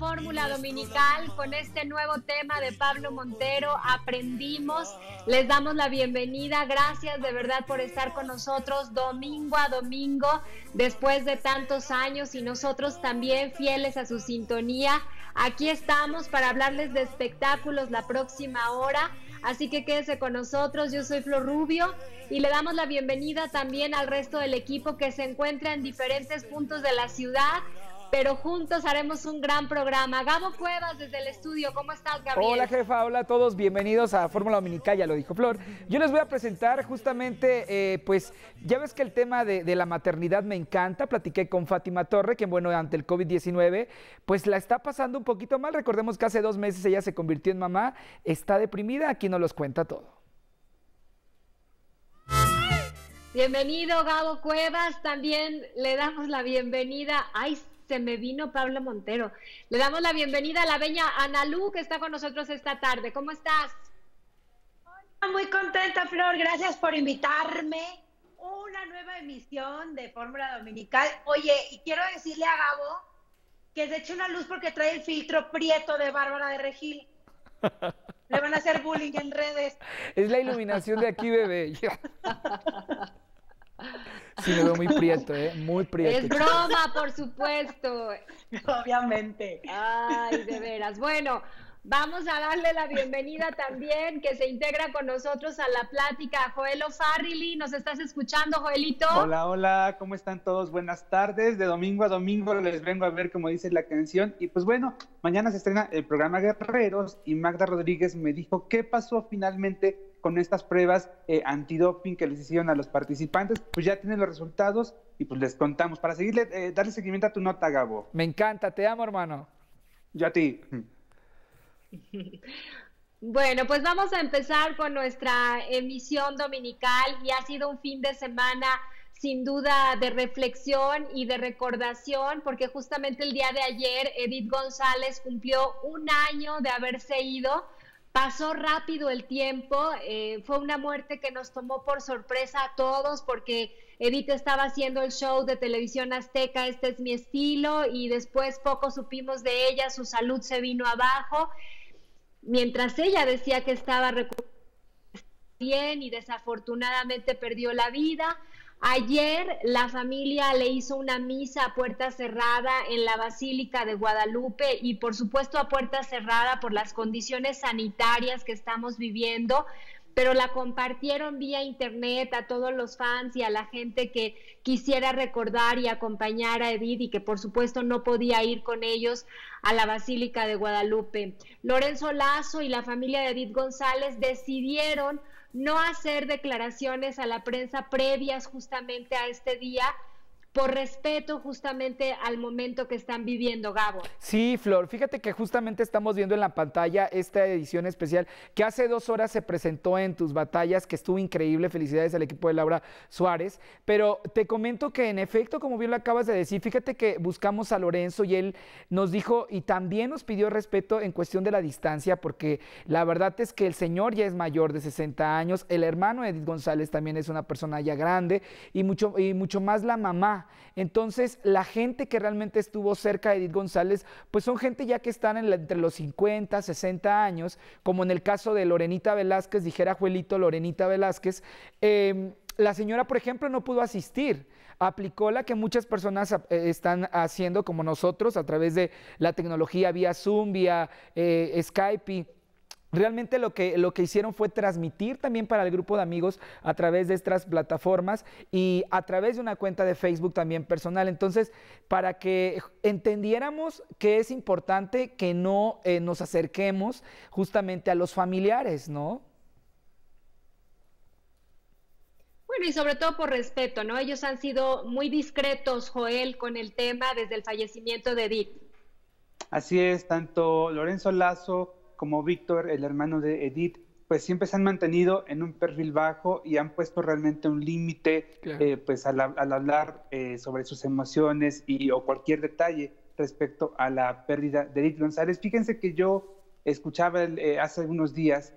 Fórmula Dominical con este nuevo tema de Pablo Montero. Aprendimos, les damos la bienvenida. Gracias de verdad por estar con nosotros domingo a domingo después de tantos años y nosotros también fieles a su sintonía. Aquí estamos para hablarles de espectáculos la próxima hora. Así que quédese con nosotros. Yo soy Flor Rubio y le damos la bienvenida también al resto del equipo que se encuentra en diferentes puntos de la ciudad pero juntos haremos un gran programa. Gabo Cuevas desde el estudio, ¿cómo estás, Gabriel? Hola, jefa, hola a todos, bienvenidos a Fórmula Dominical, ya lo dijo Flor. Yo les voy a presentar justamente, eh, pues, ya ves que el tema de, de, la maternidad me encanta, platiqué con Fátima Torre, que bueno, ante el COVID-19, pues la está pasando un poquito mal, recordemos que hace dos meses ella se convirtió en mamá, está deprimida, aquí nos los cuenta todo. Bienvenido Gabo Cuevas, también le damos la bienvenida. Ay, se me vino Pablo Montero. Le damos la bienvenida a la beña Analú que está con nosotros esta tarde. ¿Cómo estás? Hola, muy contenta, Flor. Gracias por invitarme. Una nueva emisión de Fórmula Dominical. Oye, y quiero decirle a Gabo que se eche una luz porque trae el filtro prieto de Bárbara de Regil. Le van a hacer bullying en redes. Es la iluminación de aquí, bebé. Sí, me veo muy prieto, ¿eh? Muy prieto. Es broma, por supuesto. Obviamente. Ay, de veras. Bueno, vamos a darle la bienvenida también, que se integra con nosotros a la plática, Joel O'Farrilly. ¿Nos estás escuchando, Joelito? Hola, hola, ¿cómo están todos? Buenas tardes. De domingo a domingo les vengo a ver, como dice la canción. Y pues bueno, mañana se estrena el programa Guerreros y Magda Rodríguez me dijo qué pasó finalmente con estas pruebas eh, antidoping que les hicieron a los participantes, pues ya tienen los resultados y pues les contamos para seguirle, eh, darle seguimiento a tu nota, Gabo. Me encanta, te amo, hermano. Yo a ti. Bueno, pues vamos a empezar con nuestra emisión dominical y ha sido un fin de semana sin duda de reflexión y de recordación, porque justamente el día de ayer Edith González cumplió un año de haberse ido Pasó rápido el tiempo, eh, fue una muerte que nos tomó por sorpresa a todos porque Edith estaba haciendo el show de televisión azteca, este es mi estilo, y después poco supimos de ella, su salud se vino abajo, mientras ella decía que estaba bien y desafortunadamente perdió la vida. Ayer la familia le hizo una misa a puerta cerrada en la Basílica de Guadalupe y por supuesto a puerta cerrada por las condiciones sanitarias que estamos viviendo, pero la compartieron vía internet a todos los fans y a la gente que quisiera recordar y acompañar a Edith y que por supuesto no podía ir con ellos a la Basílica de Guadalupe. Lorenzo Lazo y la familia de Edith González decidieron no hacer declaraciones a la prensa previas justamente a este día por respeto justamente al momento que están viviendo, Gabo. Sí, Flor, fíjate que justamente estamos viendo en la pantalla esta edición especial que hace dos horas se presentó en tus batallas, que estuvo increíble, felicidades al equipo de Laura Suárez, pero te comento que en efecto, como bien lo acabas de decir, fíjate que buscamos a Lorenzo y él nos dijo y también nos pidió respeto en cuestión de la distancia, porque la verdad es que el señor ya es mayor de 60 años, el hermano Edith González también es una persona ya grande y mucho, y mucho más la mamá entonces, la gente que realmente estuvo cerca de Edith González, pues son gente ya que están entre los 50, 60 años, como en el caso de Lorenita Velázquez, dijera Juelito Lorenita Velázquez. Em, la señora, por ejemplo, no pudo asistir. Aplicó la que muchas personas eh, están haciendo, como nosotros, a través de la tecnología vía Zoom, vía eh, Skype Realmente lo que, lo que hicieron fue transmitir también para el grupo de amigos a través de estas plataformas y a través de una cuenta de Facebook también personal. Entonces, para que entendiéramos que es importante que no eh, nos acerquemos justamente a los familiares, ¿no? Bueno, y sobre todo por respeto, ¿no? Ellos han sido muy discretos, Joel, con el tema desde el fallecimiento de Edith. Así es, tanto Lorenzo Lazo como Víctor, el hermano de Edith, pues siempre se han mantenido en un perfil bajo y han puesto realmente un límite eh, pues al, hablar eh, sobre sus emociones y o cualquier detalle respecto a la pérdida de Edith González. Fíjense que yo escuchaba eh, hace unos días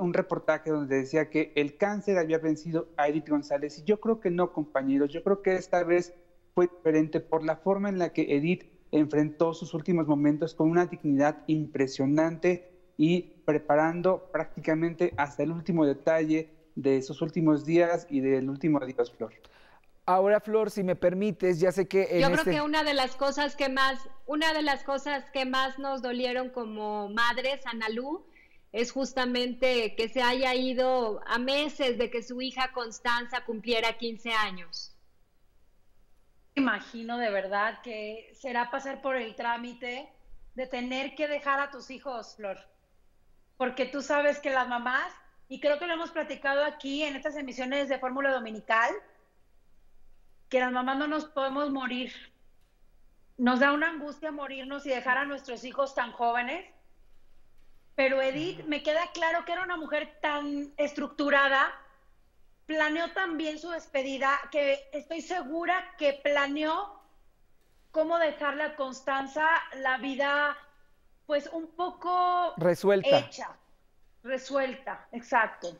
un reportaje donde decía que el cáncer había vencido a Edith González y yo creo que no, compañeros, yo creo que esta vez fue diferente por la forma en la que Edith enfrentó sus últimos momentos con una dignidad impresionante y preparando prácticamente hasta el último detalle de sus últimos días y del último adiós, Flor. Ahora, Flor, si me permites, ya sé que... Yo creo este que una de las cosas que más, una de las cosas que más nos dolieron como madres, Analú, es justamente que se haya ido a meses de que su hija Constanza cumpliera 15 años. Imagino de verdad que será pasar por el trámite de tener que dejar a tus hijos, Flor. Porque tú sabes que las mamás, y creo que lo hemos platicado aquí en estas emisiones de Fórmula Dominical, que las mamás no nos podemos morir. Nos da una angustia morirnos y dejar a nuestros hijos tan jóvenes. Pero Edith, me queda claro que era una mujer tan estructurada, planeó también su despedida, que estoy segura que planeó cómo dejarle a Constanza la vida, pues un poco resuelta. Hecha, resuelta, exacto.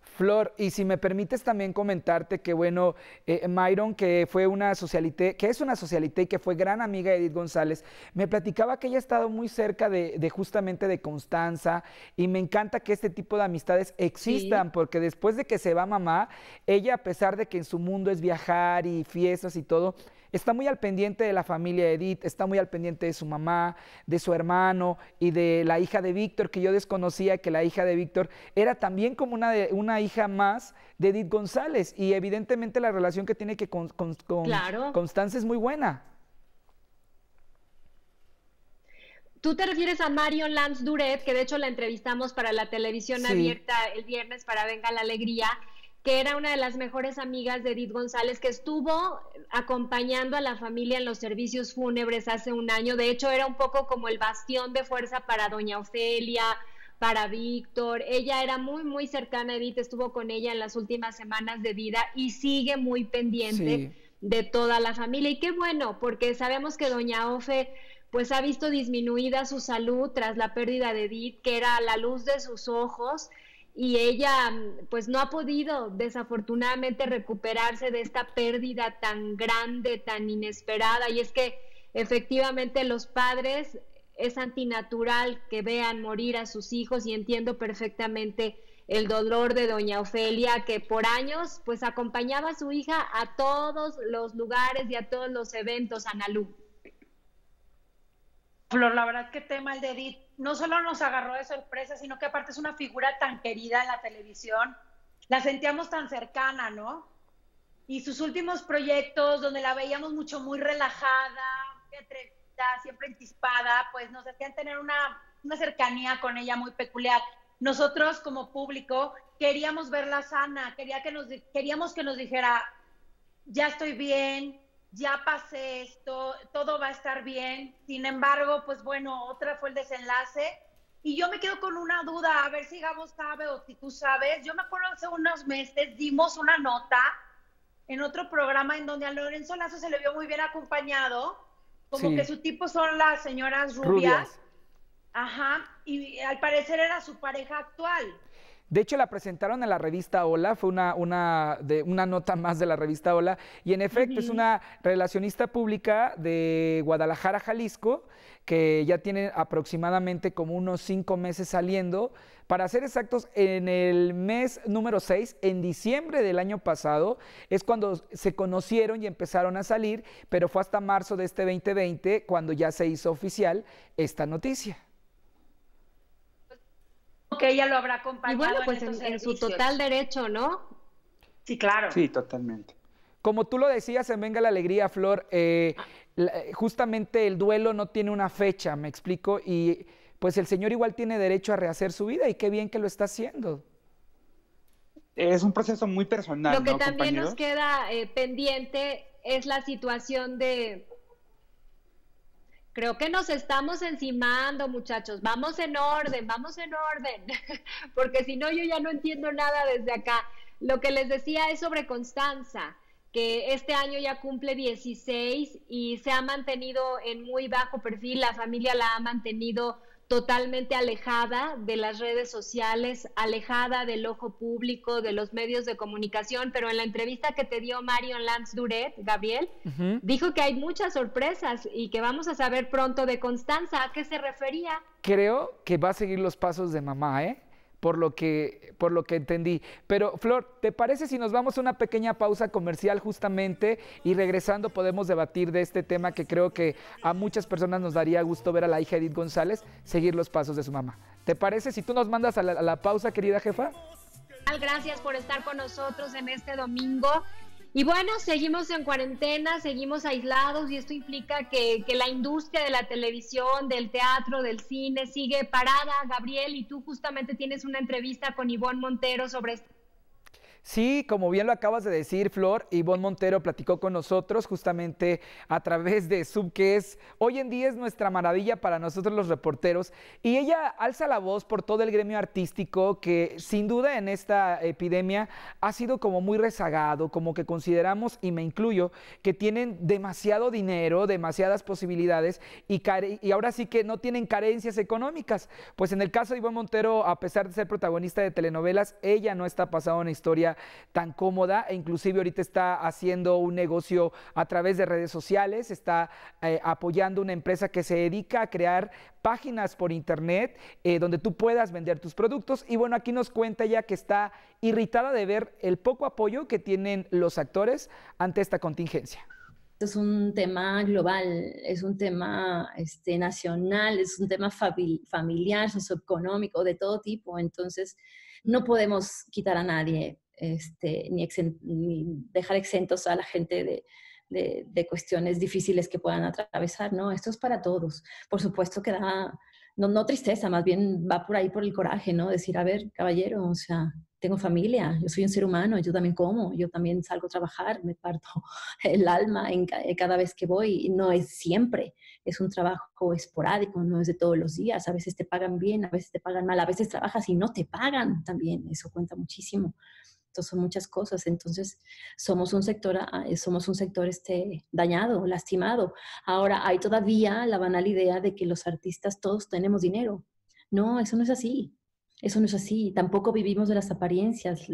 Flor, y si me permites también comentarte que, bueno, eh, Myron, que fue una socialité, que es una socialité y que fue gran amiga de Edith González, me platicaba que ella ha estado muy cerca de, justamente de Constanza y me encanta que este tipo de amistades existan, porque después de que se va mamá, ella, a pesar de que en su mundo es viajar y fiestas y todo, está muy al pendiente de la familia de Edith, está muy al pendiente de su mamá, de su hermano y de la hija de Víctor, que yo desconocía que la hija de Víctor era también como una, de, una hija más de Edith González. Y evidentemente la relación que tiene que con, con, Constanza es muy buena. Tú te refieres a Marion Lance Duret, que de hecho la entrevistamos para la televisión abierta el viernes para Venga la Alegría que era una de las mejores amigas de Edith González, que estuvo acompañando a la familia en los servicios fúnebres hace un año. De hecho, era un poco como el bastión de fuerza para doña Ofelia, para Víctor. Ella era muy, muy cercana a Edith, estuvo con ella en las últimas semanas de vida y sigue muy pendiente de toda la familia. Y qué bueno, porque sabemos que doña Ofe pues ha visto disminuida su salud tras la pérdida de Edith, que era la luz de sus ojos y ella pues no ha podido desafortunadamente recuperarse de esta pérdida tan grande, tan inesperada y es que efectivamente los padres es antinatural que vean morir a sus hijos y entiendo perfectamente el dolor de doña Ofelia que por años pues acompañaba a su hija a todos los lugares y a todos los eventos Analú. Flor, la verdad que tema el de Edith no solo nos agarró de sorpresa, sino que aparte es una figura tan querida en la televisión, la sentíamos tan cercana, ¿no? Y sus últimos proyectos, donde la veíamos mucho, muy relajada, muy atrevida, siempre entispada, pues nos hacían tener una, una cercanía con ella muy peculiar. Nosotros como público queríamos verla sana, quería que nos, queríamos que nos dijera, ya estoy bien, ya pasé esto, todo va a estar bien. Sin embargo, pues bueno, otra fue el desenlace. Y yo me quedo con una duda, a ver si Gabo sabe o si tú sabes. Yo me acuerdo hace unos meses dimos una nota en otro programa en donde a Lorenzo Lazo se le vio muy bien acompañado, como que su tipo son las señoras rubias. rubias. Ajá, y al parecer era su pareja actual. De hecho, la presentaron en la revista Hola, fue una, una, de, una nota más de la revista Hola, y en efecto es una relacionista pública de Guadalajara, Jalisco, que ya tiene aproximadamente como unos cinco meses saliendo. Para ser exactos, en el mes número 6, en diciembre del año pasado, es cuando se conocieron y empezaron a salir, pero fue hasta marzo de este 2020 cuando ya se hizo oficial esta noticia que ella lo habrá acompañado. Y bueno, pues en, su total derecho, ¿no? Sí, claro. Sí, totalmente. Como tú lo decías en Venga la Alegría, Flor, eh, justamente el duelo no tiene una fecha, me explico, y pues el señor igual tiene derecho a rehacer su vida y qué bien que lo está haciendo. Es un proceso muy personal. Lo que también nos queda eh, pendiente es la situación de Creo que nos estamos encimando, muchachos. Vamos en orden, vamos en orden, porque si no, yo ya no entiendo nada desde acá. Lo que les decía es sobre Constanza, que este año ya cumple 16 y se ha mantenido en muy bajo perfil. La familia la ha mantenido totalmente alejada de las redes sociales, alejada del ojo público, de los medios de comunicación, pero en la entrevista que te dio Marion Lance Duret, Gabriel, dijo que hay muchas sorpresas y que vamos a saber pronto de Constanza. ¿A qué se refería? Creo que va a seguir los pasos de mamá, ¿eh? Por lo que, por lo que entendí. Pero Flor, ¿te parece si nos vamos a una pequeña pausa comercial justamente y regresando podemos debatir de este tema que creo que a muchas personas nos daría gusto ver a la hija Edith González seguir los pasos de su mamá? ¿Te parece si tú nos mandas a la, a la pausa, querida jefa? Gracias por estar con nosotros en este domingo. Y bueno, seguimos en cuarentena, seguimos aislados y esto implica que, que, la industria de la televisión, del teatro, del cine sigue parada. Gabriel, y tú justamente tienes una entrevista con Ivonne Montero sobre este Sí, como bien lo acabas de decir, Flor, Ivonne Montero platicó con nosotros justamente a través de Sub, que es hoy en día es nuestra maravilla para nosotros los reporteros. Y ella alza la voz por todo el gremio artístico que sin duda en esta epidemia ha sido como muy rezagado, como que consideramos, y me incluyo, que tienen demasiado dinero, demasiadas posibilidades y, ahora sí que no tienen carencias económicas. Pues en el caso de Ivonne Montero, a pesar de ser protagonista de telenovelas, ella no está pasando una historia tan cómoda e inclusive ahorita está haciendo un negocio a través de redes sociales, está eh, apoyando una empresa que se dedica a crear páginas por internet eh, donde tú puedas vender tus productos y bueno, aquí nos cuenta ya que está irritada de ver el poco apoyo que tienen los actores ante esta contingencia es un tema global, es un tema este, nacional, es un tema familiar, socioeconómico, de todo tipo. Entonces, no podemos quitar a nadie este, ni, dejar exentos a la gente de, cuestiones difíciles que puedan atravesar, ¿no? Esto es para todos. Por supuesto que da, no, no tristeza, más bien va por ahí por el coraje, ¿no? Decir, a ver, caballero, o sea, tengo familia, yo soy un ser humano, yo también como, yo también salgo a trabajar, me parto el alma en cada vez que voy, no es siempre, es un trabajo esporádico, no es de todos los días, a veces te pagan bien, a veces te pagan mal, a veces trabajas y no te pagan también, eso cuenta muchísimo son muchas cosas. Entonces, somos un sector, ah, eh, somos un sector este, dañado, lastimado. Ahora, hay todavía la banal idea de que los artistas todos tenemos dinero. No, eso no es así. Eso no es así. Tampoco vivimos de las apariencias.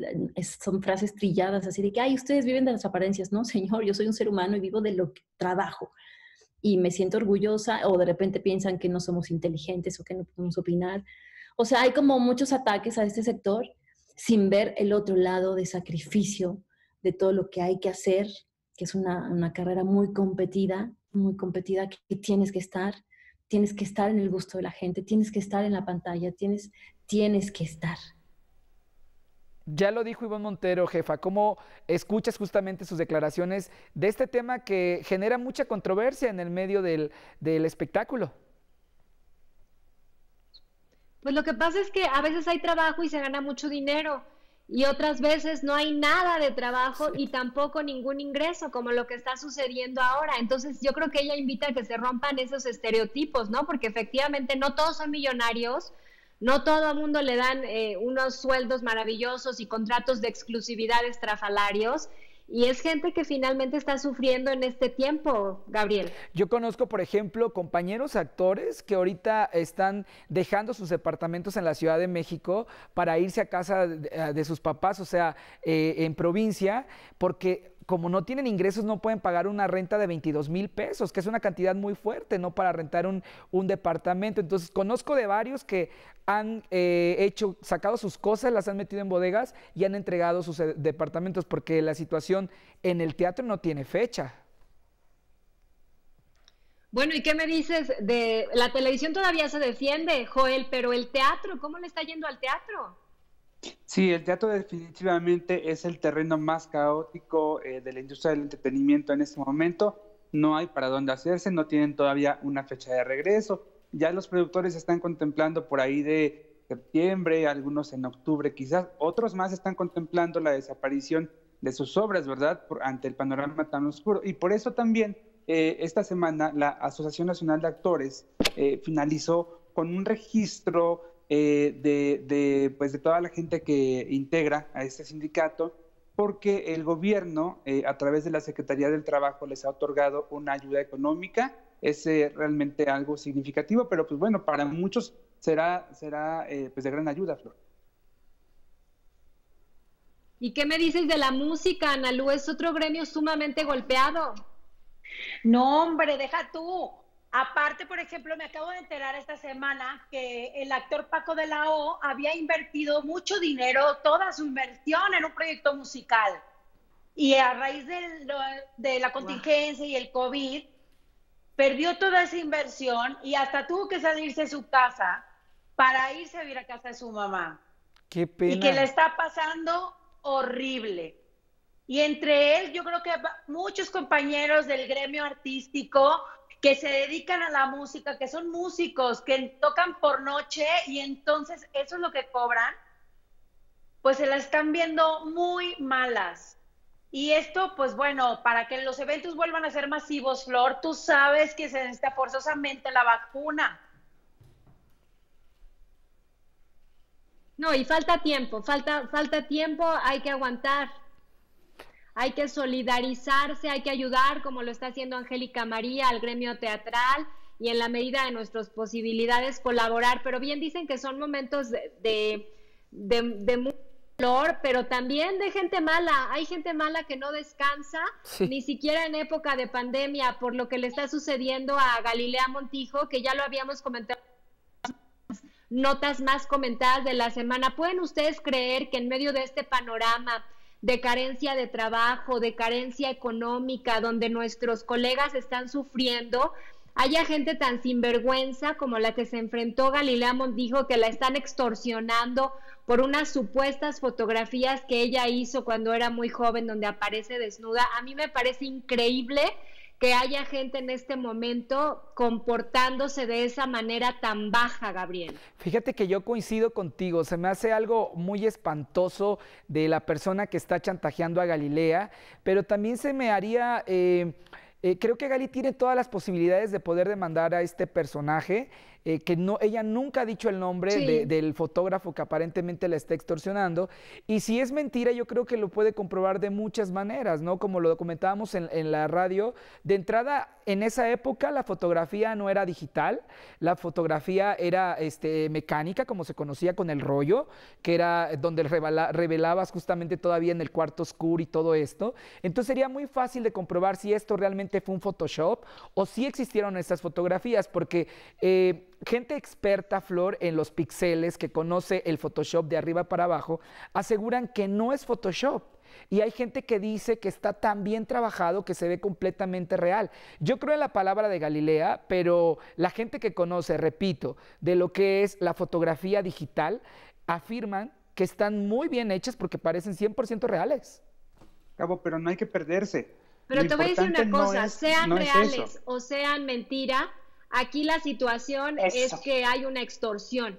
son frases trilladas así de que, ay, ustedes viven de las apariencias. No, señor, yo soy un ser humano y vivo de lo que trabajo. Y me siento orgullosa o de repente piensan que no somos inteligentes o que no podemos opinar. O sea, hay como muchos ataques a este sector sin ver el otro lado de sacrificio, de todo lo que hay que hacer, que es una, carrera muy competida, muy competida, que tienes que estar, tienes que estar en el gusto de la gente, tienes que estar en la pantalla, tienes, tienes que estar. Ya lo dijo Iván Montero, jefa, ¿cómo escuchas justamente sus declaraciones de este tema que genera mucha controversia en el medio del, del espectáculo? Pues lo que pasa es que a veces hay trabajo y se gana mucho dinero y otras veces no hay nada de trabajo y tampoco ningún ingreso, como lo que está sucediendo ahora. Entonces yo creo que ella invita a que se rompan esos estereotipos, ¿no? Porque efectivamente no todos son millonarios, no todo el mundo le dan eh, unos sueldos maravillosos y contratos de exclusividad estrafalarios y es gente que finalmente está sufriendo en este tiempo, Gabriel. Yo conozco, por ejemplo, compañeros actores que ahorita están dejando sus departamentos en la Ciudad de México para irse a casa de, sus papás, o sea, eh, en provincia, porque como no tienen ingresos, no pueden pagar una renta de 22 mil pesos, que es una cantidad muy fuerte, ¿no? Para rentar un, departamento. Entonces, conozco de varios que han eh, hecho, sacado sus cosas, las han metido en bodegas y han entregado sus eh, departamentos, porque la situación en el teatro no tiene fecha. Bueno, ¿y qué me dices de la televisión todavía se defiende, Joel, pero el teatro, ¿cómo le está yendo al teatro? Sí, el teatro definitivamente es el terreno más caótico eh, de la industria del entretenimiento en este momento. No hay para dónde hacerse, no tienen todavía una fecha de regreso. Ya los productores están contemplando por ahí de septiembre, algunos en octubre quizás, otros más están contemplando la desaparición de sus obras, ¿verdad? Por, ante el panorama tan oscuro. Y por eso también eh, esta semana la Asociación Nacional de Actores eh, finalizó con un registro eh, de, pues de toda la gente que integra a este sindicato, porque el gobierno, eh, a través de la Secretaría del Trabajo, les ha otorgado una ayuda económica es eh, realmente algo significativo, pero pues bueno, para muchos será, será eh, pues de gran ayuda, Flor. ¿Y qué me dices de la música, Analú? Es otro gremio sumamente golpeado. No, hombre, deja tú. Aparte, por ejemplo, me acabo de enterar esta semana que el actor Paco de la O había invertido mucho dinero, toda su inversión en un proyecto musical. Y a raíz de, la contingencia y el COVID, perdió toda esa inversión y hasta tuvo que salirse de su casa para irse a vivir a casa de su mamá. Qué pena. Y que le está pasando horrible. Y entre él, yo creo que muchos compañeros del gremio artístico que se dedican a la música, que son músicos, que tocan por noche y entonces eso es lo que cobran, pues se la están viendo muy malas. Y esto, pues bueno, para que los eventos vuelvan a ser masivos, Flor, tú sabes que se necesita forzosamente la vacuna. No, y falta tiempo, falta, falta tiempo, hay que aguantar, hay que solidarizarse, hay que ayudar, como lo está haciendo Angélica María, al gremio teatral, y en la medida de nuestras posibilidades colaborar. Pero bien dicen que son momentos de, de, de, pero también de gente mala. Hay gente mala que no descansa, ni siquiera en época de pandemia, por lo que le está sucediendo a Galilea Montijo, que ya lo habíamos comentado notas más comentadas de la semana. ¿Pueden ustedes creer que en medio de este panorama de carencia de trabajo, de carencia económica, donde nuestros colegas están sufriendo, haya gente tan sinvergüenza como la que se enfrentó Galilea Montijo, que la están extorsionando por unas supuestas fotografías que ella hizo cuando era muy joven, donde aparece desnuda. A mí me parece increíble que haya gente en este momento comportándose de esa manera tan baja, Gabriel. Fíjate que yo coincido contigo, se me hace algo muy espantoso de la persona que está chantajeando a Galilea, pero también se me haría... Eh, eh, creo que Gali tiene todas las posibilidades de poder demandar a este personaje. Eh, que no, ella nunca ha dicho el nombre del fotógrafo que aparentemente la está extorsionando. Y si es mentira, yo creo que lo puede comprobar de muchas maneras, ¿no? Como lo comentábamos en, en la radio, de entrada, en esa época la fotografía no era digital, la fotografía era este, mecánica, como se conocía con el rollo, que era donde revelabas justamente todavía en el cuarto oscuro y todo esto. Entonces sería muy fácil de comprobar si esto realmente fue un Photoshop o si existieron estas fotografías, porque eh, gente experta, Flor, en los pixeles, que conoce el Photoshop de arriba para abajo, aseguran que no es Photoshop. Y hay gente que dice que está tan bien trabajado que se ve completamente real. Yo creo en la palabra de Galilea, pero la gente que conoce, repito, de lo que es la fotografía digital, afirman que están muy bien hechas porque parecen 100% reales. Cabo, pero no hay que perderse. Pero te voy a decir una cosa, sean reales o sean mentira, Aquí la situación es que hay una extorsión.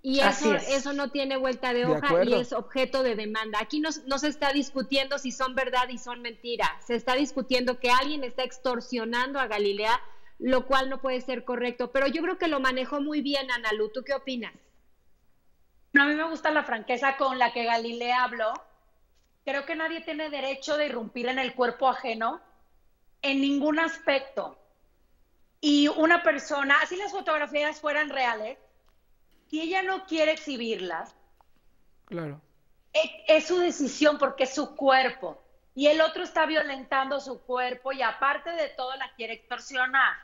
Y eso, eso no tiene vuelta de hoja y es objeto de demanda. Aquí no, no, se está discutiendo si son verdad y son mentira. Se está discutiendo que alguien está extorsionando a Galilea, lo cual no puede ser correcto. Pero yo creo que lo manejó muy bien, Analu. ¿Tú qué opinas? a mí me gusta la franqueza con la que Galilea habló. Creo que nadie tiene derecho de irrumpir en el cuerpo ajeno en ningún aspecto y una persona, así las fotografías fueran reales, si ella no quiere exhibirlas, claro. E, es, su decisión porque es su cuerpo. Y el otro está violentando su cuerpo y aparte de todo la quiere extorsionar.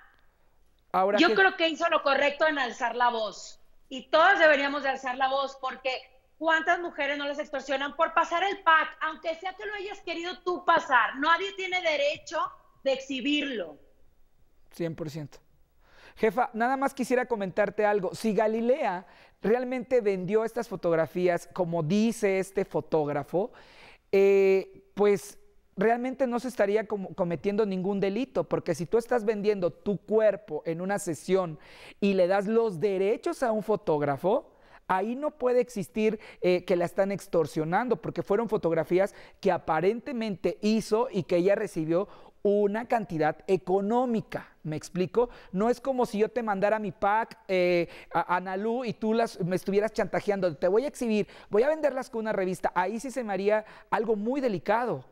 Ahora Yo creo que hizo lo correcto en alzar la voz. Y todas deberíamos de alzar la voz porque ¿cuántas mujeres no les extorsionan por pasar el pack? Aunque sea que lo hayas querido tú pasar, nadie tiene derecho de exhibirlo. 100%. Jefa, nada más quisiera comentarte algo. Si Galilea realmente vendió estas fotografías como dice este fotógrafo, eh, pues realmente no se estaría cometiendo ningún delito, porque si tú estás vendiendo tu cuerpo en una sesión y le das los derechos a un fotógrafo, ahí no puede existir eh, que la están extorsionando, porque fueron fotografías que aparentemente hizo y que ella recibió una cantidad económica. ¿Me explico? No es como si yo te mandara mi pack eh, a Analu y tú las, me estuvieras chantajeando. Te voy a exhibir, voy a venderlas con una revista. Ahí sí se me haría algo muy delicado.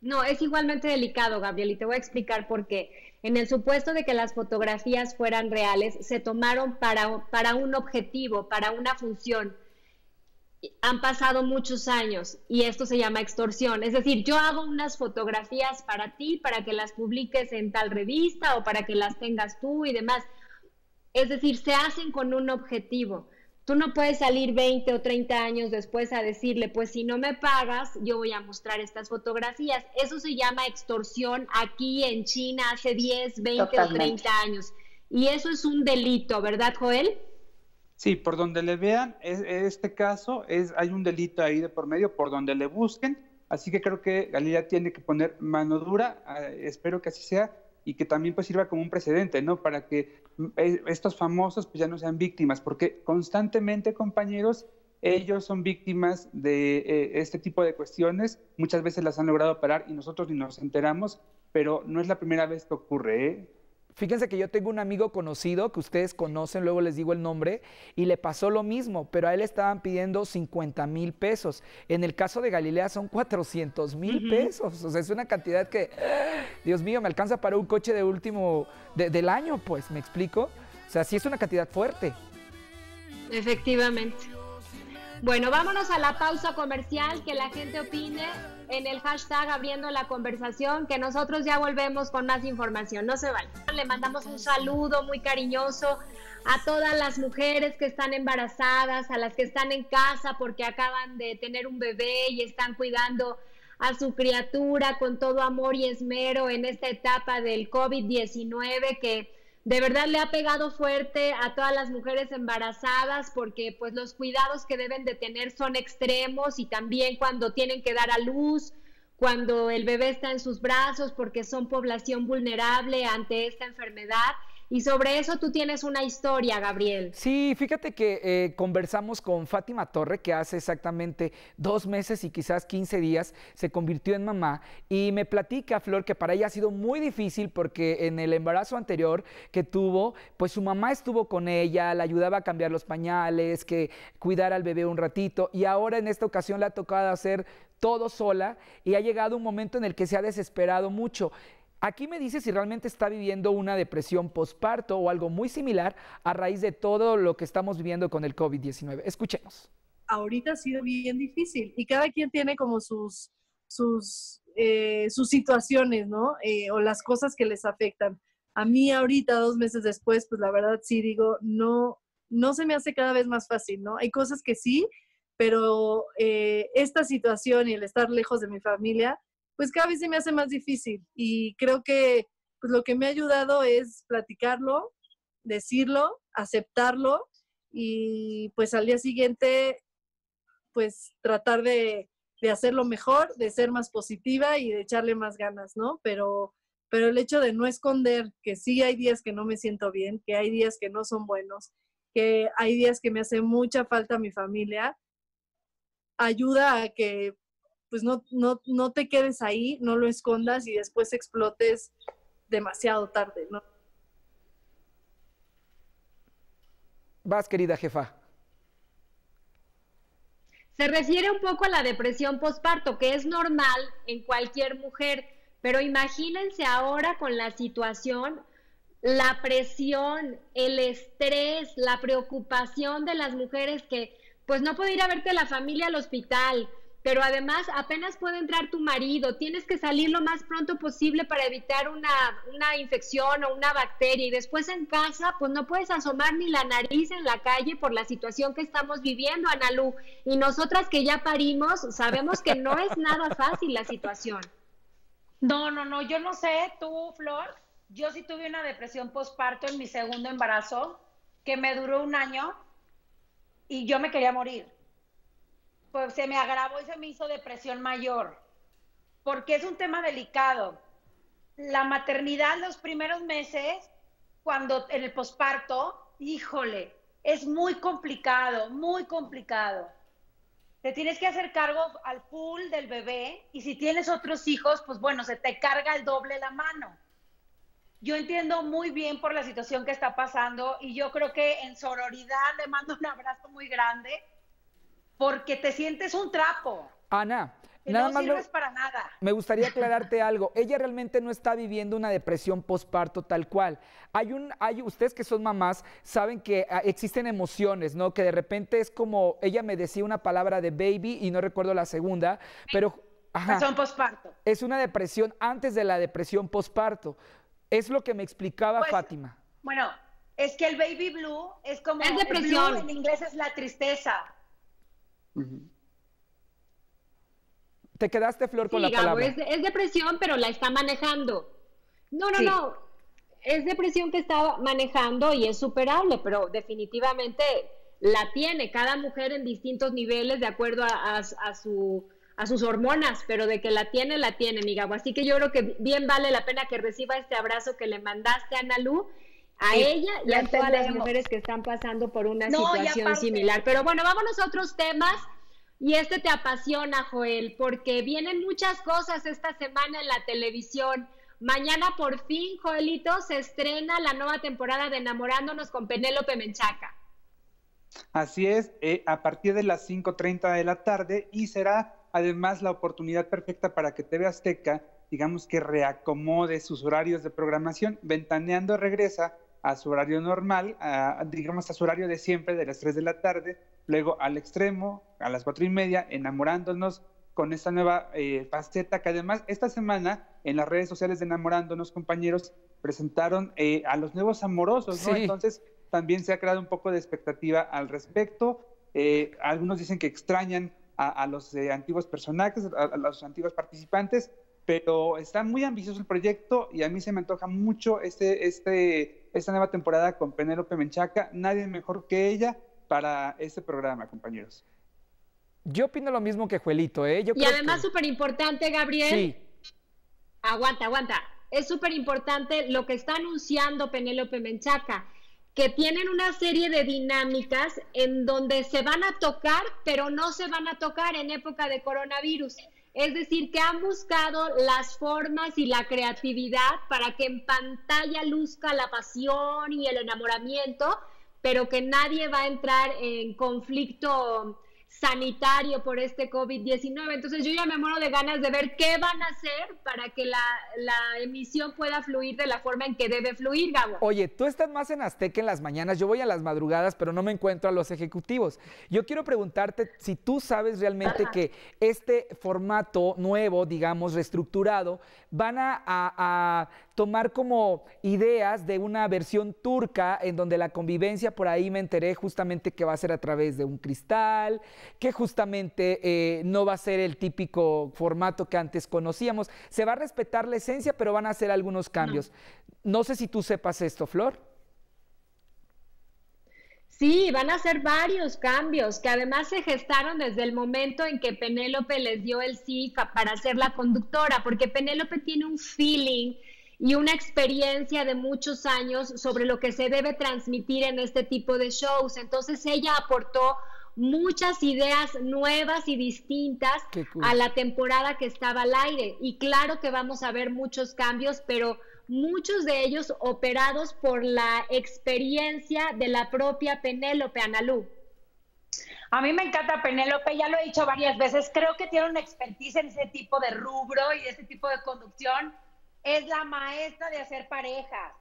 No, es igualmente delicado, Gabriel, y te voy a explicar por qué. En el supuesto de que las fotografías fueran reales, se tomaron para, para un objetivo, para una función. Han pasado muchos años y esto se llama extorsión. Es decir, yo hago unas fotografías para ti, para que las publiques en tal revista o para que las tengas tú y demás. Es decir, se hacen con un objetivo. Tú no puedes salir 20 o 30 años después a decirle, pues si no me pagas, yo voy a mostrar estas fotografías. Eso se llama extorsión aquí en China hace 10, 20 o 30 años. Y eso es un delito, ¿verdad, Joel? Sí, por donde le vean, es, este caso es hay un delito ahí de por medio, por donde le busquen. Así que creo que Galilea tiene que poner mano dura, eh, espero que así sea, y que también pues sirva como un precedente, ¿no? Para que eh, estos famosos pues ya no sean víctimas, porque constantemente, compañeros, ellos son víctimas de eh, este tipo de cuestiones, muchas veces las han logrado parar y nosotros ni nos enteramos, pero no es la primera vez que ocurre. ¿eh? Fíjense que yo tengo un amigo conocido que ustedes conocen, luego les digo el nombre, y le pasó lo mismo, pero a él estaban pidiendo 50 mil pesos. En el caso de Galilea son 400 mil pesos. O sea, es una cantidad que, Dios mío, me alcanza para un coche de último del año, pues, ¿me explico? O sea, sí es una cantidad fuerte. Efectivamente. Bueno, vámonos a la pausa comercial, que la gente opine en el hashtag abriendo la conversación, que nosotros ya volvemos con más información. No se vayan. Le mandamos un saludo muy cariñoso a todas las mujeres que están embarazadas, a las que están en casa porque acaban de tener un bebé y están cuidando a su criatura con todo amor y esmero en esta etapa del COVID-19 que de verdad le ha pegado fuerte a todas las mujeres embarazadas porque pues los cuidados que deben de tener son extremos y también cuando tienen que dar a luz, cuando el bebé está en sus brazos porque son población vulnerable ante esta enfermedad y sobre eso tú tienes una historia, Gabriel. Sí, fíjate que eh, conversamos con Fátima Torre, que hace exactamente dos meses y quizás 15 días se convirtió en mamá, y me platica, Flor, que para ella ha sido muy difícil porque en el embarazo anterior que tuvo, pues su mamá estuvo con ella, la ayudaba a cambiar los pañales, que cuidara al bebé un ratito, y ahora en esta ocasión le ha tocado hacer todo sola y ha llegado un momento en el que se ha desesperado mucho. Aquí me dice si realmente está viviendo una depresión postparto o algo muy similar a raíz de todo lo que estamos viviendo con el COVID-19. Escuchemos. Ahorita ha sido bien difícil y cada quien tiene como sus, sus, eh, sus situaciones, ¿no? Eh, o las cosas que les afectan. A mí ahorita, dos meses después, pues la verdad sí digo, no, no se me hace cada vez más fácil, ¿no? Hay cosas que sí, pero eh, esta situación y el estar lejos de mi familia, pues cada vez se me hace más difícil y creo que pues lo que me ha ayudado es platicarlo, decirlo, aceptarlo y pues al día siguiente pues tratar de, de hacerlo mejor, de ser más positiva y de echarle más ganas, ¿no? Pero, pero el hecho de no esconder que sí hay días que no me siento bien, que hay días que no son buenos, que hay días que me hace mucha falta mi familia, ayuda a que pues no, no, no te quedes ahí, no lo escondas y después explotes demasiado tarde, ¿no? Vas, querida jefa. Se refiere un poco a la depresión postparto, que es normal en cualquier mujer, pero imagínense ahora con la situación, la presión, el estrés, la preocupación de las mujeres que pues no puede ir a verte la familia al hospital, pero además apenas puede entrar tu marido, tienes que salir lo más pronto posible para evitar una, una, infección o una bacteria y después en casa pues no puedes asomar ni la nariz en la calle por la situación que estamos viviendo, Analú. Y nosotras que ya parimos sabemos que no es nada fácil la situación. No, no, no, yo no sé, tú, Flor, yo sí tuve una depresión postparto en mi segundo embarazo que me duró un año y yo me quería morir pues se me agravó y se me hizo depresión mayor, porque es un tema delicado. La maternidad los primeros meses, cuando en el posparto, híjole, es muy complicado, muy complicado. Te tienes que hacer cargo al full del bebé y si tienes otros hijos, pues bueno, se te carga el doble la mano. Yo entiendo muy bien por la situación que está pasando y yo creo que en sororidad le mando un abrazo muy grande porque te sientes un trapo. Ana, nada no sirves para nada. Me gustaría aclararte algo. Ella realmente no está viviendo una depresión postparto tal cual. Hay un, hay, ustedes que son mamás saben que ah, existen emociones, ¿no? Que de repente es como, ella me decía una palabra de baby y no recuerdo la segunda, pero... Depresión postparto. Es una depresión antes de la depresión postparto. Es lo que me explicaba pues, Fátima. Bueno, es que el baby blue es como... Es depresión. en inglés es la tristeza. Te quedaste, Flor, con la palabra. Es, es, depresión, pero la está manejando. No, no, no. Es depresión que está manejando y es superable, pero definitivamente la tiene cada mujer en distintos niveles de acuerdo a, su, a sus hormonas, pero de que la tiene, la tiene, mi Así que yo creo que bien vale la pena que reciba este abrazo que le mandaste a Analu, a ella y a todas las mujeres que están pasando por una situación similar. Pero bueno, vámonos a otros temas. Y este te apasiona, Joel, porque vienen muchas cosas esta semana en la televisión. Mañana por fin, Joelito, se estrena la nueva temporada de Enamorándonos con Penélope Menchaca. Así es, eh, a partir de las 5.30 de la tarde y será además la oportunidad perfecta para que TV Azteca, digamos que reacomode sus horarios de programación. Ventaneando regresa a su horario normal, digamos a su horario de siempre, de las 3 de la tarde, luego al extremo, a las 4 y media, enamorándonos con esta nueva eh, faceta que además esta semana en las redes sociales de Enamorándonos, compañeros, presentaron eh, a los nuevos amorosos, ¿no? Entonces también se ha creado un poco de expectativa al respecto. Eh, algunos dicen que extrañan a, los antiguos personajes, a, los antiguos participantes, pero está muy ambicioso el proyecto y a mí se me antoja mucho este, este, esta nueva temporada con Penélope Menchaca. Nadie mejor que ella para este programa, compañeros. Yo opino lo mismo que Juelito, ¿eh? y además súper importante, Gabriel. Sí. Aguanta, aguanta. Es súper importante lo que está anunciando Penélope Menchaca, que tienen una serie de dinámicas en donde se van a tocar, pero no se van a tocar en época de coronavirus. Es decir, que han buscado las formas y la creatividad para que en pantalla luzca la pasión y el enamoramiento, pero que nadie va a entrar en conflicto sanitario por este COVID-19. Entonces yo ya me muero de ganas de ver qué van a hacer para que la, emisión pueda fluir de la forma en que debe fluir, Gabo. Oye, tú estás más en Azteca en las mañanas, yo voy a las madrugadas, pero no me encuentro a los ejecutivos. Yo quiero preguntarte si tú sabes realmente que este formato nuevo, digamos, reestructurado, van a tomar como ideas de una versión turca en donde la convivencia, por ahí me enteré justamente que va a ser a través de un cristal, que justamente eh, no va a ser el típico formato que antes conocíamos. Se va a respetar la esencia, pero van a hacer algunos cambios. No, sé si tú sepas esto, Flor. Sí, van a hacer varios cambios que además se gestaron desde el momento en que Penélope les dio el sí para ser la conductora, porque Penélope tiene un feeling y una experiencia de muchos años sobre lo que se debe transmitir en este tipo de shows. Entonces ella aportó muchas ideas nuevas y distintas a la temporada que estaba al aire. Y claro que vamos a ver muchos cambios, pero muchos de ellos operados por la experiencia de la propia Penélope Analú. A mí me encanta Penélope, ya lo he dicho varias veces, creo que tiene una expertise en ese tipo de rubro y de ese tipo de conducción es la maestra de hacer parejas.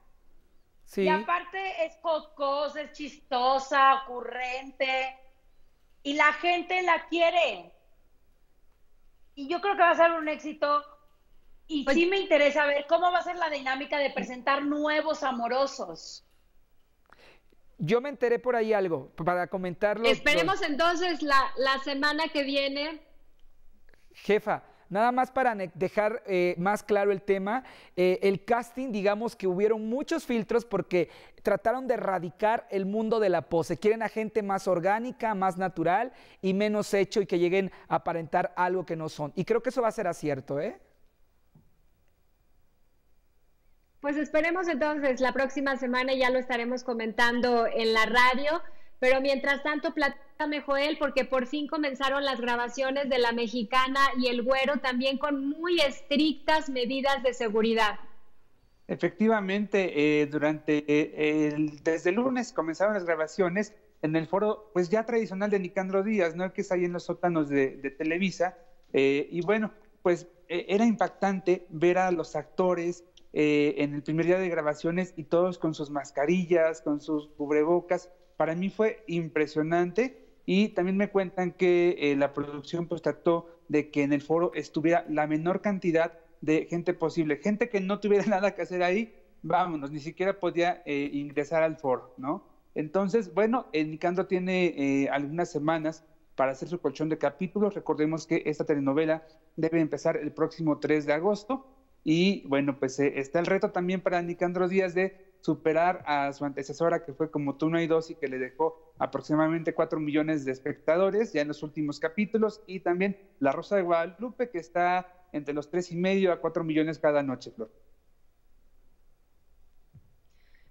Sí. Y aparte es jocosa, es chistosa, ocurrente. Y la gente la quiere. Y yo creo que va a ser un éxito. Y sí me interesa ver cómo va a ser la dinámica de presentar nuevos amorosos. Yo me enteré por ahí algo para comentarlo. Esperemos entonces la, la semana que viene. Jefa, Nada más para dejar eh, más claro el tema, eh, el casting, digamos que hubieron muchos filtros porque trataron de erradicar el mundo de la pose. Quieren a gente más orgánica, más natural y menos hecho y que lleguen a aparentar algo que no son. Y creo que eso va a ser acierto, ¿eh? Pues esperemos entonces la próxima semana ya lo estaremos comentando en la radio. Pero mientras tanto, platícame, Joel, porque por fin comenzaron las grabaciones de la mexicana y el güero también con muy estrictas medidas de seguridad. Efectivamente, eh, durante eh, el, desde el lunes comenzaron las grabaciones en el foro, pues ya tradicional de Nicandro Díaz, ¿no? Que es ahí en los sótanos de, Televisa. Eh, y bueno, pues e, era impactante ver a los actores eh, en el primer día de grabaciones y todos con sus mascarillas, con sus cubrebocas. Para mí fue impresionante y también me cuentan que eh, la producción pues trató de que en el foro estuviera la menor cantidad de gente posible, gente que no tuviera nada que hacer ahí, vámonos, ni siquiera podía ingresar al foro, ¿no? Entonces, bueno, el Nicandro tiene algunas semanas para hacer su colchón de capítulos. Recordemos que esta telenovela debe empezar el próximo 3 de agosto. Y bueno, pues eh, está el reto también para Nicandro Díaz de superar a su antecesora, que fue como Tú no hay dos y que le dejó aproximadamente 4 millones de espectadores ya en los últimos capítulos. Y también La Rosa de Guadalupe, que está entre los tres y medio a 4 millones cada noche, Flor.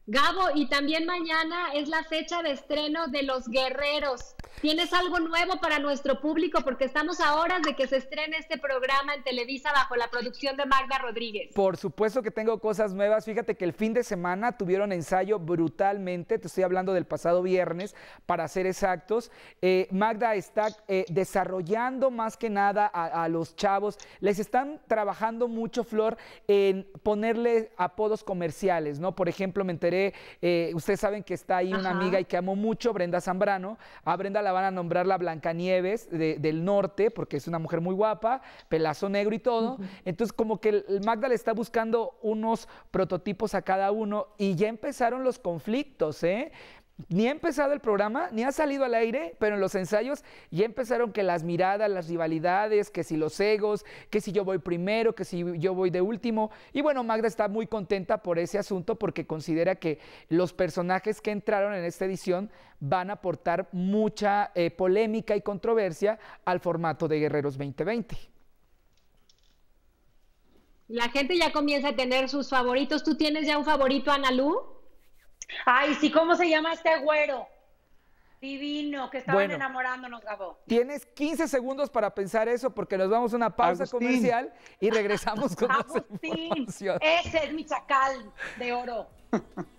Gabo, y también mañana es la fecha de estreno de Los Guerreros. ¿Tienes algo nuevo para nuestro público? Porque estamos a horas de que se estrene este programa en Televisa bajo la producción de Magda Rodríguez. Por supuesto que tengo cosas nuevas. Fíjate que el fin de semana tuvieron ensayo brutalmente. Te estoy hablando del pasado viernes, para ser exactos. Eh, Magda está eh, desarrollando más que nada a, los chavos. Les están trabajando mucho, Flor, en ponerle apodos comerciales, ¿no? Por ejemplo, me enteré, eh, ustedes saben que está ahí una amiga y que amo mucho, Brenda Zambrano. A Brenda la van a nombrar la Blancanieves del norte, porque es una mujer muy guapa, pelazo negro y todo. Entonces, como que el Magda le está buscando unos prototipos a cada uno y ya empezaron los conflictos, ¿eh? Ni ha empezado el programa, ni ha salido al aire, pero en los ensayos ya empezaron que las miradas, las rivalidades, que si los egos, que si yo voy primero, que si yo voy de último. Y bueno, Magda está muy contenta por ese asunto porque considera que los personajes que entraron en esta edición van a aportar mucha eh, polémica y controversia al formato de Guerreros 2020. La gente ya comienza a tener sus favoritos. ¿Tú tienes ya un favorito, Analú? Ay, sí, ¿cómo se llama este güero? Divino, que estaban enamorándonos, Gabo. Tienes 15 segundos para pensar eso porque nos vamos a una pausa comercial y regresamos con Agustín, ese es mi chacal de oro.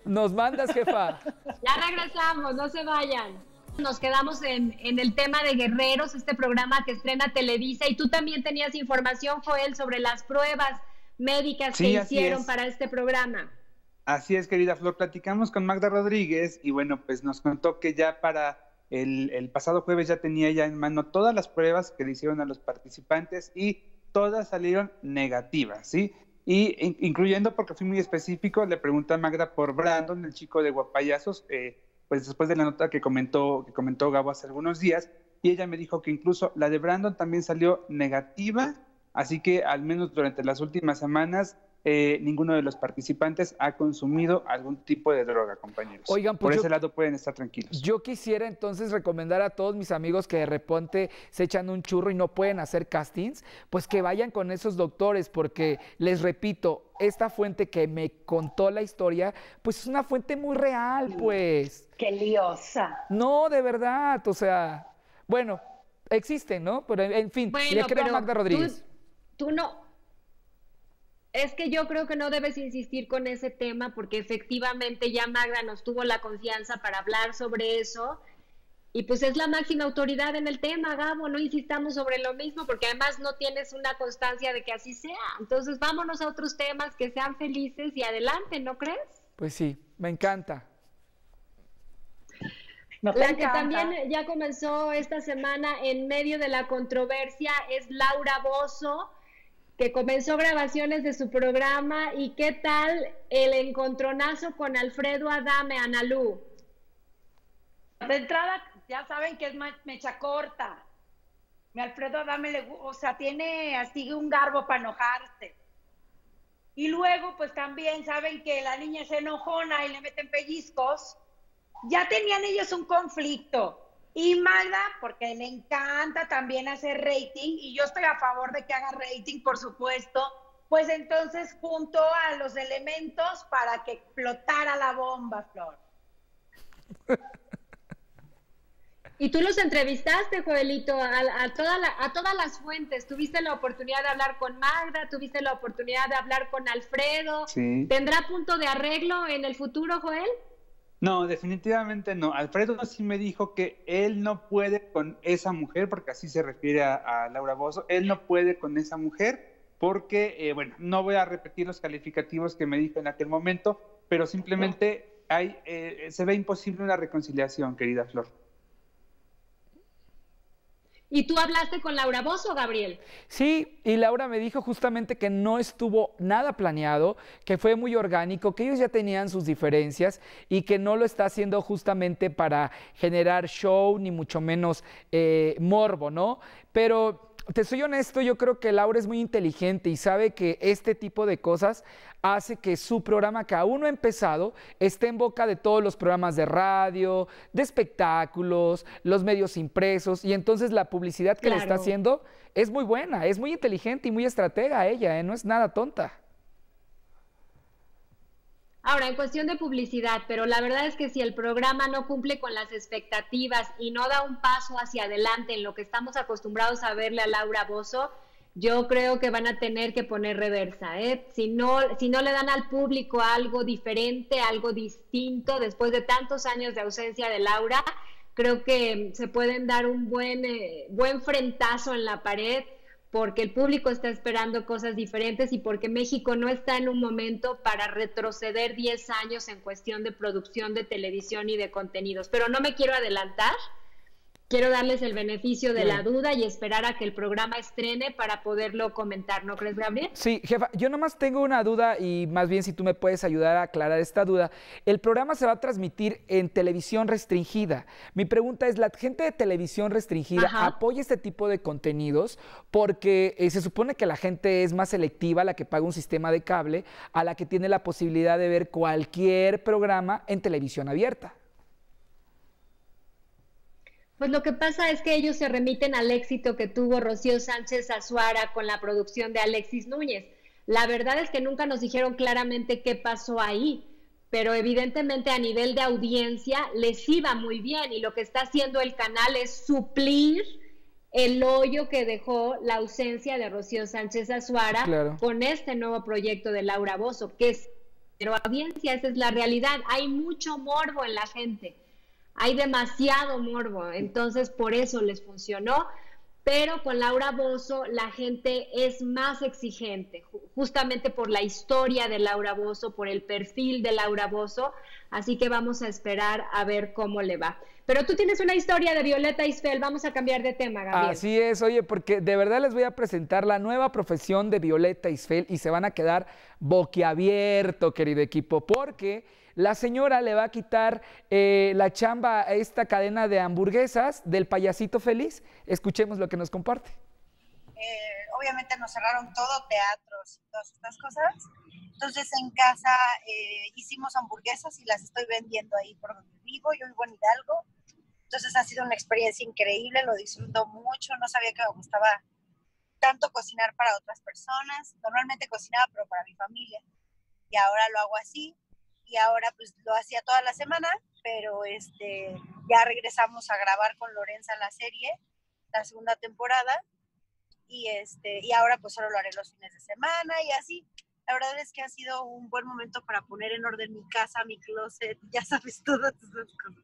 Nos mandas, jefa. Ya regresamos, no se vayan. Nos quedamos en, en, el tema de Guerreros, este programa que estrena Televisa, y tú también tenías información, Joel, sobre las pruebas médicas que hicieron para este programa. Así es, querida Flor. Platicamos con Magda Rodríguez y bueno, pues nos contó que ya para el, pasado jueves ya tenía ya en mano todas las pruebas que le hicieron a los participantes y todas salieron negativas, ¿sí? Y incluyendo, porque fui muy específico, le pregunté a Magda por Brandon, el chico de Guapayazos, eh, pues después de la nota que comentó, que comentó Gabo hace algunos días, y ella me dijo que incluso la de Brandon también salió negativa, así que al menos durante las últimas semanas eh, ninguno de los participantes ha consumido algún tipo de droga, compañeros. Oigan, pues Por ese lado pueden estar tranquilos. Yo quisiera entonces recomendar a todos mis amigos que de repente se echan un churro y no pueden hacer castings, pues que vayan con esos doctores, porque les repito, esta fuente que me contó la historia, pues es una fuente muy real, pues. Qué liosa. No, de verdad, o sea, bueno, existen, ¿no? Pero en fin, le creo a Magda Rodríguez. tú no, es que yo creo que no debes insistir con ese tema porque efectivamente ya Magda nos tuvo la confianza para hablar sobre eso y pues es la máxima autoridad en el tema, Gabo, no insistamos sobre lo mismo porque además no tienes una constancia de que así sea. Entonces vámonos a otros temas que sean felices y adelante, ¿no crees? Pues sí, me encanta. la que también ya comenzó esta semana en medio de la controversia es Laura Bozo que comenzó grabaciones de su programa y qué tal el encontronazo con Alfredo Adame, Analú. De entrada, ya saben que es mecha corta. Mi Alfredo Adame, le, o sea, tiene así un garbo para enojarse. Y luego, pues también saben que la niña se enojona y le meten pellizcos. Ya tenían ellos un conflicto. Y Magda, porque le encanta también hacer rating, y yo estoy a favor de que haga rating, por supuesto, pues entonces junto a los elementos para que explotara la bomba, Flor. Y tú los entrevistaste, Joelito, a, a, a todas las fuentes. Tuviste la oportunidad de hablar con Magda, tuviste la oportunidad de hablar con Alfredo. ¿Tendrá punto de arreglo en el futuro, Joel? No, definitivamente no. Alfredo sí me dijo que él no puede con esa mujer, porque así se refiere a, Laura Bozo, él no puede con esa mujer porque, eh, bueno, no voy a repetir los calificativos que me dijo en aquel momento, pero simplemente hay, eh, se ve imposible una reconciliación, querida Flor. ¿Y tú hablaste con Laura Bozo, Gabriel? Sí, y Laura me dijo justamente que no estuvo nada planeado, que fue muy orgánico, que ellos ya tenían sus diferencias y que no lo está haciendo justamente para generar show, ni mucho menos eh, morbo, ¿no? Pero te soy honesto, yo creo que Laura es muy inteligente y sabe que este tipo de cosas hace que su programa, que aún no ha empezado, esté en boca de todos los programas de radio, de espectáculos, los medios impresos, y entonces la publicidad que le está haciendo es muy buena, es muy inteligente y muy estratega ella, ¿eh? no es nada tonta. Ahora, en cuestión de publicidad, pero la verdad es que si el programa no cumple con las expectativas y no da un paso hacia adelante en lo que estamos acostumbrados a verle a Laura Bozo, yo creo que van a tener que poner reversa. ¿eh? Si, no, si no le dan al público algo diferente, algo distinto, después de tantos años de ausencia de Laura, creo que se pueden dar un buen, eh, buen frentazo en la pared porque el público está esperando cosas diferentes y porque México no está en un momento para retroceder 10 años en cuestión de producción de televisión y de contenidos. Pero no me quiero adelantar quiero darles el beneficio de la duda y esperar a que el programa estrene para poderlo comentar, ¿no crees, Gabriel? Sí, jefa, yo nomás tengo una duda y más bien si tú me puedes ayudar a aclarar esta duda. El programa se va a transmitir en televisión restringida. Mi pregunta es, ¿la gente de televisión restringida apoya este tipo de contenidos? Porque eh, se supone que la gente es más selectiva, la que paga un sistema de cable, a la que tiene la posibilidad de ver cualquier programa en televisión abierta. Pues lo que pasa es que ellos se remiten al éxito que tuvo Rocío Sánchez Azuara con la producción de Alexis Núñez. La verdad es que nunca nos dijeron claramente qué pasó ahí, pero evidentemente a nivel de audiencia les iba muy bien y lo que está haciendo el canal es suplir el hoyo que dejó la ausencia de Rocío Sánchez Azuara con este nuevo proyecto de Laura Bozo, que es pero audiencia, esa es la realidad. Hay mucho morbo en la gente hay demasiado morbo, entonces por eso les funcionó. Pero con Laura Bozo la gente es más exigente, justamente por la historia de Laura Bozo, por el perfil de Laura Bozo. Así que vamos a esperar a ver cómo le va. Pero tú tienes una historia de Violeta Isfel, vamos a cambiar de tema, Gabriel. Así es, oye, porque de verdad les voy a presentar la nueva profesión de Violeta Isfel y se van a quedar boquiabierto, querido equipo, porque la señora le va a quitar eh, la chamba a esta cadena de hamburguesas del payasito feliz. Escuchemos lo que nos comparte. Eh, obviamente nos cerraron todo, teatros y todas estas cosas. Entonces en casa eh, hicimos hamburguesas y las estoy vendiendo ahí por donde vivo. Yo vivo en Hidalgo. Entonces ha sido una experiencia increíble, lo disfruto mucho. No sabía que me gustaba tanto cocinar para otras personas. Normalmente cocinaba, pero para mi familia. Y ahora lo hago así y ahora pues lo hacía toda la semana, pero este, ya regresamos a grabar con Lorenza la serie, la segunda temporada, y, este, y ahora pues solo lo haré los fines de semana y así. La verdad es que ha sido un buen momento para poner en orden mi casa, mi closet, ya sabes, todas esas cosas.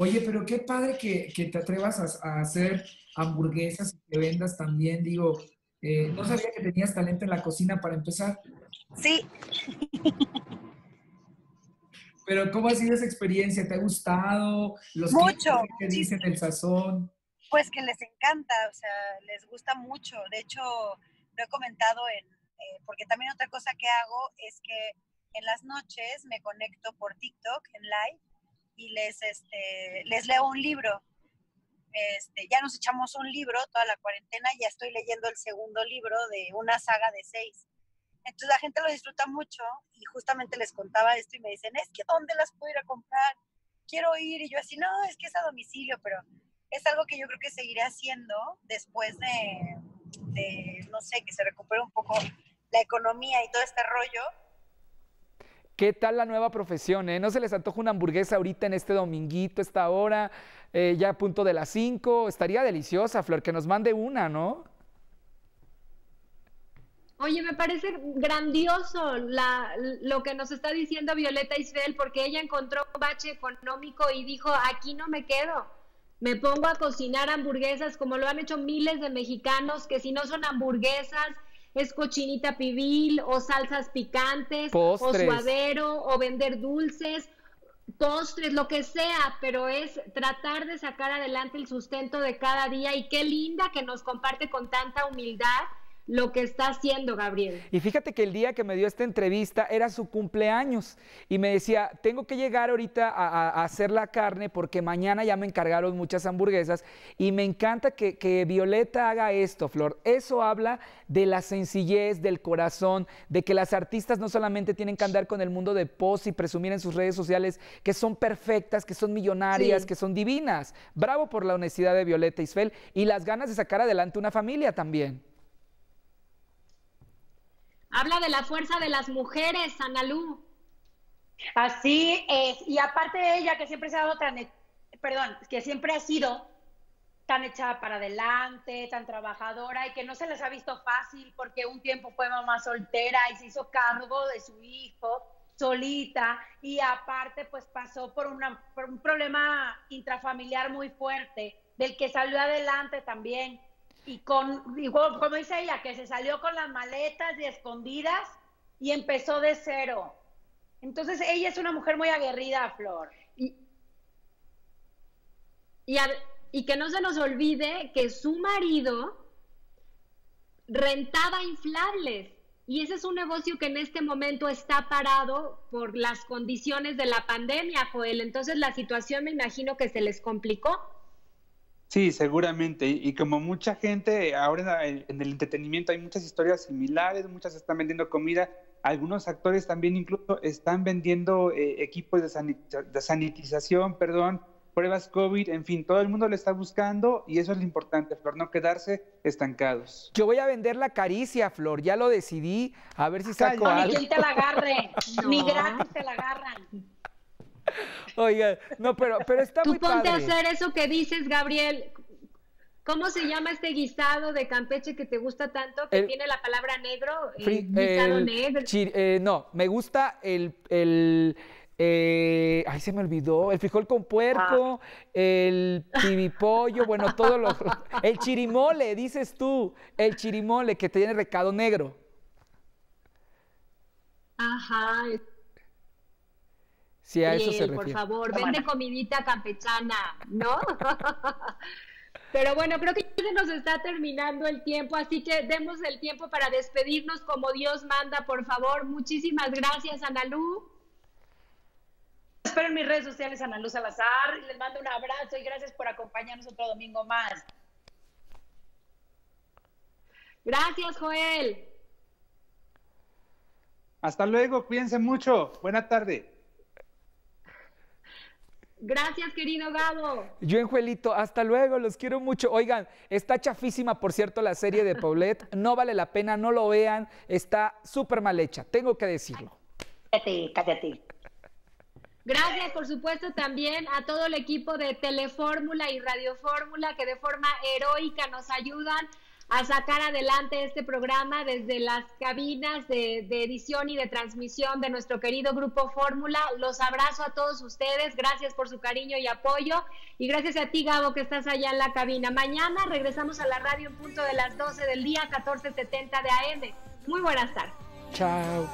Oye, pero qué padre que, que te atrevas a, hacer hamburguesas y que vendas también. Digo, eh, no sabía que tenías talento en la cocina para empezar. Sí. Pero ¿cómo ha sido esa experiencia? ¿Te ha gustado? Los mucho. que dicen el sazón? Pues que les encanta, o sea, les gusta mucho. De hecho, lo he comentado en, eh, porque también otra cosa que hago es que en las noches me conecto por TikTok en live y les, este, les leo un libro. Este, ya nos echamos un libro toda la cuarentena, ya estoy leyendo el segundo libro de una saga de seis. Entonces la gente lo disfruta mucho y justamente les contaba esto y me dicen, es que ¿dónde las puedo ir a comprar? Quiero ir y yo así, no, es que es a domicilio, pero es algo que yo creo que seguiré haciendo después de, no sé, que se recupere un poco la economía y todo este rollo. ¿Qué tal la nueva profesión? Eh? ¿No se les antoja una hamburguesa ahorita en este dominguito, esta hora, eh, ya a punto de las 5? Estaría deliciosa, Flor, que nos mande una, ¿no? Oye, me parece grandioso la, lo que nos está diciendo Violeta Isfel, porque ella encontró un bache económico y dijo, aquí no me quedo. Me pongo a cocinar hamburguesas como lo han hecho miles de mexicanos, que si no son hamburguesas, es cochinita pibil o salsas picantes o suadero o vender dulces, postres, lo que sea, pero es tratar de sacar adelante el sustento de cada día y qué linda que nos comparte con tanta humildad lo que está haciendo Gabriel. Y fíjate que el día que me dio esta entrevista era su cumpleaños y me decía, tengo que llegar ahorita a, hacer la carne porque mañana ya me encargaron muchas hamburguesas y me encanta que, que, Violeta haga esto, Flor. Eso habla de la sencillez, del corazón, de que las artistas no solamente tienen que andar con el mundo de post y presumir en sus redes sociales que son perfectas, que son millonarias, que son divinas. Bravo por la honestidad de Violeta Isfel y las ganas de sacar adelante una familia también. Habla de la fuerza de las mujeres, Analú. Así es. Y aparte de ella, que siempre se ha dado tan, perdón, que siempre ha sido tan echada para adelante, tan trabajadora y que no se les ha visto fácil porque un tiempo fue mamá soltera y se hizo cargo de su hijo solita y aparte pues pasó por, una, por un problema intrafamiliar muy fuerte del que salió adelante también y con, como dice ella, que se salió con las maletas y escondidas y empezó de cero. Entonces ella es una mujer muy aguerrida, Flor. Y, y, que no se nos olvide que su marido rentaba inflables. Y ese es un negocio que en este momento está parado por las condiciones de la pandemia, Joel. Entonces la situación me imagino que se les complicó. Sí, seguramente. Y como mucha gente, ahora en el entretenimiento hay muchas historias similares, muchas están vendiendo comida, algunos actores también incluso están vendiendo eh, equipos de, sanitización, perdón, pruebas COVID, en fin, todo el mundo lo está buscando y eso es lo importante, Flor, no quedarse estancados. Yo voy a vender la caricia, Flor, ya lo decidí, a ver si saco no, algo. Ni quien te la agarre, ni gratis te la agarran. Oiga, no, pero, pero está Tú muy ponte a hacer eso que dices, Gabriel. ¿Cómo se llama este guisado de Campeche que te gusta tanto, que tiene la palabra negro? Eh, guisado negro. Eh, no, me gusta el, el eh, ay, se me olvidó, el frijol con puerco, ah. el pibipollo, bueno, todo lo... El chirimole, dices tú, el chirimole que tiene recado negro. Ajá, si a eso se refiere. Por favor, vende comidita campechana, ¿no? Pero bueno, creo que ya nos está terminando el tiempo, así que demos el tiempo para despedirnos como Dios manda, por favor. Muchísimas gracias, Analú. Espero en mis redes sociales, Analú Salazar. Les mando un abrazo y gracias por acompañarnos otro domingo más. Gracias, Joel. Hasta luego, cuídense mucho. Buena tarde. Gracias, querido Gabo. Yo, Enjuelito, hasta luego, los quiero mucho. Oigan, está chafísima, por cierto, la serie de Paulette. No vale la pena, no lo vean. Está súper mal hecha, tengo que decirlo. Cállate, cállate. Gracias, por supuesto, también a todo el equipo de Telefórmula y Radiofórmula que de forma heroica nos ayudan a sacar adelante este programa desde las cabinas de, edición y de transmisión de nuestro querido grupo Fórmula. Los abrazo a todos ustedes, gracias por su cariño y apoyo y gracias a ti Gabo que estás allá en la cabina. Mañana regresamos a la radio en punto de las 12 del día, 14.70 de AM. Muy buenas tardes. Chao.